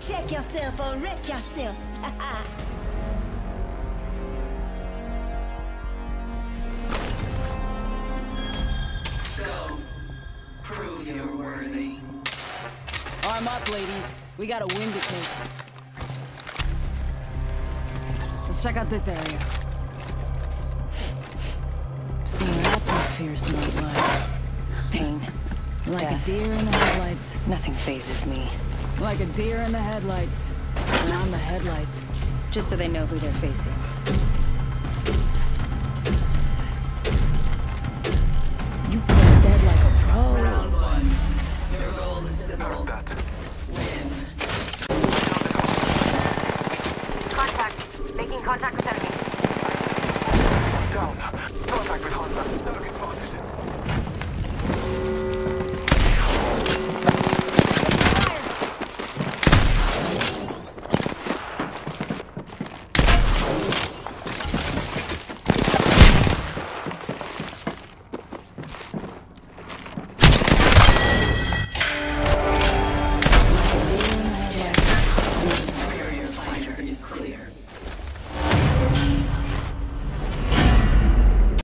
Check yourself or wreck yourself. Go. Prove you're worthy. Arm up, ladies. We got a win to take. Let's check out this area. See, that's what fear smells like. Pain. Like Death. a deer in the headlights. Nothing fazes me. Like a deer in the headlights. Around the headlights. Just so they know who they're facing. You play dead like a pro. Round one. Your goal is simple. Heard that. Win. Contact. Making contact with enemy. Down. Contact with Honda. They're looking for it.